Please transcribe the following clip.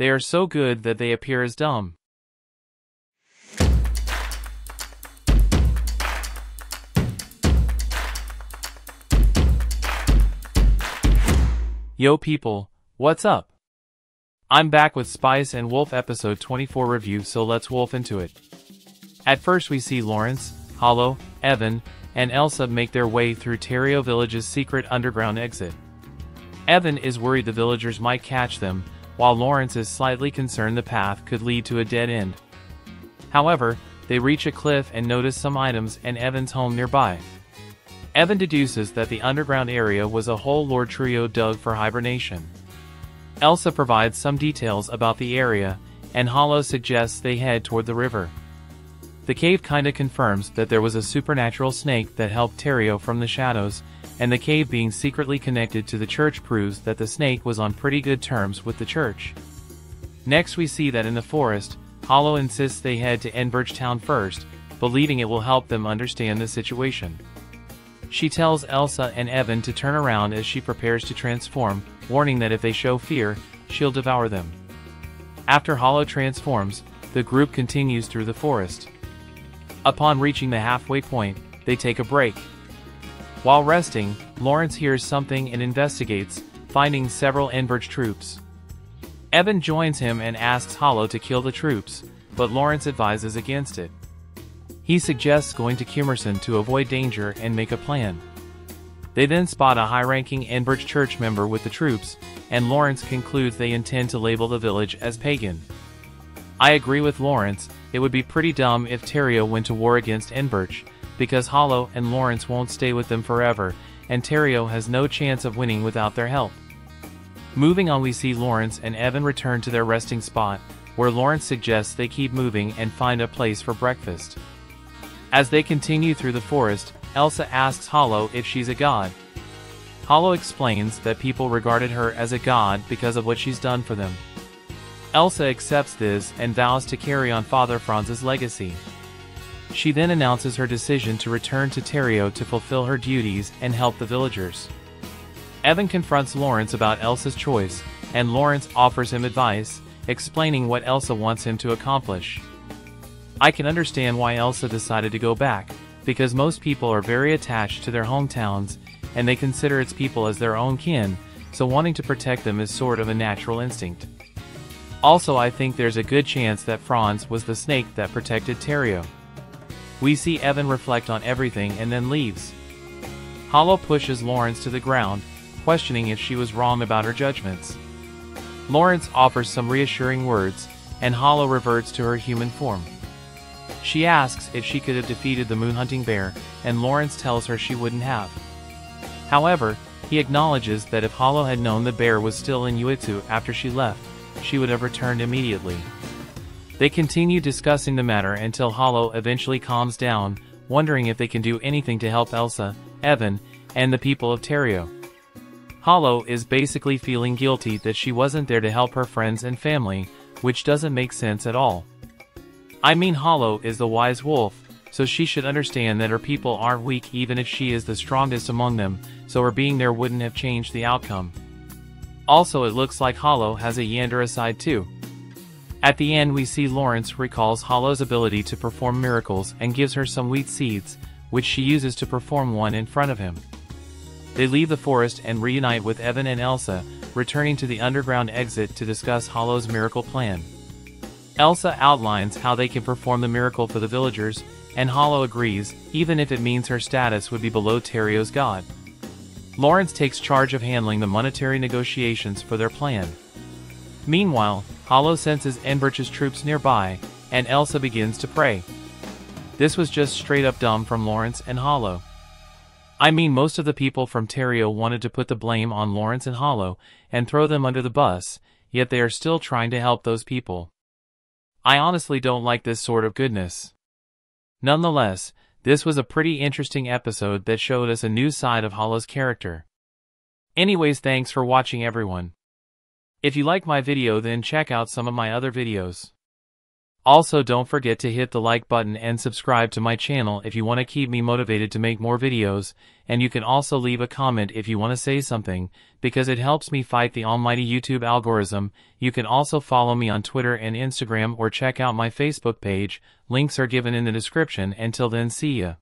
They are so good that they appear as dumb. Yo people, what's up? I'm back with Spice and Wolf episode 24 review so let's wolf into it. At first we see Lawrence, Holo, Evan, and Elsa make their way through Tereo Village's secret underground exit. Evan is worried the villagers might catch them, while Lawrence is slightly concerned the path could lead to a dead end. However, they reach a cliff and notice some items and Evan's home nearby. Evan deduces that the underground area was a hole Lord Trio dug for hibernation. Elsa provides some details about the area, and Holo suggests they head toward the river. The cave kinda confirms that there was a supernatural snake that helped Tereo from the shadows, and the cave being secretly connected to the church proves that the snake was on pretty good terms with the church. Next we see that in the forest, Holo insists they head to Enberch Town first, believing it will help them understand the situation. She tells Elsa and Evan to turn around as she prepares to transform, warning that if they show fear, she'll devour them. After Holo transforms, the group continues through the forest. Upon reaching the halfway point, they take a break. While resting, Lawrence hears something and investigates, finding several Enberch troops. Evan joins him and asks Holo to kill the troops, but Lawrence advises against it. He suggests going to Kumerson to avoid danger and make a plan. They then spot a high-ranking Enberch church member with the troops, and Lawrence concludes they intend to label the village as pagan. I agree with Lawrence, it would be pretty dumb if Tereo went to war against Enberch, because Holo and Lawrence won't stay with them forever, and Tereo has no chance of winning without their help. Moving on we see Lawrence and Evan return to their resting spot, where Lawrence suggests they keep moving and find a place for breakfast. As they continue through the forest, Elsa asks Holo if she's a god. Holo explains that people regarded her as a god because of what she's done for them. Elsa accepts this and vows to carry on Father Franz's legacy. She then announces her decision to return to Tereo to fulfill her duties and help the villagers. Evan confronts Lawrence about Elsa's choice, and Lawrence offers him advice, explaining what Elsa wants him to accomplish. I can understand why Elsa decided to go back, because most people are very attached to their hometowns, and they consider its people as their own kin, so wanting to protect them is sort of a natural instinct. Also I think there's a good chance that Franz was the snake that protected Tereo. We see Evan reflect on everything and then leaves. Holo pushes Lawrence to the ground, questioning if she was wrong about her judgments. Lawrence offers some reassuring words, and Holo reverts to her human form. She asks if she could have defeated the moon hunting bear, and Lawrence tells her she wouldn't have. However, he acknowledges that if Holo had known the bear was still in Yoitsu after she left, she would have returned immediately. They continue discussing the matter until Holo eventually calms down, wondering if they can do anything to help Elsa, Evan, and the people of Tereo. Holo is basically feeling guilty that she wasn't there to help her friends and family, which doesn't make sense at all. I mean Holo is the wise wolf, so she should understand that her people aren't weak even if she is the strongest among them, so her being there wouldn't have changed the outcome. Also it looks like Holo has a Yandere side too. At the end we see Lawrence recalls Holo's ability to perform miracles and gives her some wheat seeds, which she uses to perform one in front of him. They leave the forest and reunite with Evan and Elsa, returning to the underground exit to discuss Holo's miracle plan. Elsa outlines how they can perform the miracle for the villagers, and Holo agrees, even if it means her status would be below Tereo's god. Lawrence takes charge of handling the monetary negotiations for their plan. Meanwhile, Holo senses Enberch's troops nearby, and Elsa begins to pray. This was just straight up dumb from Lawrence and Holo. I mean most of the people from Tereo wanted to put the blame on Lawrence and Holo and throw them under the bus, yet they are still trying to help those people. I honestly don't like this sort of goodness. Nonetheless, this was a pretty interesting episode that showed us a new side of Holo's character. Anyways thanks for watching everyone. If you like my video then check out some of my other videos. Also don't forget to hit the like button and subscribe to my channel if you want to keep me motivated to make more videos, and you can also leave a comment if you want to say something, because it helps me fight the almighty YouTube algorithm. You can also follow me on Twitter and Instagram or check out my Facebook page, links are given in the description. Until then see ya.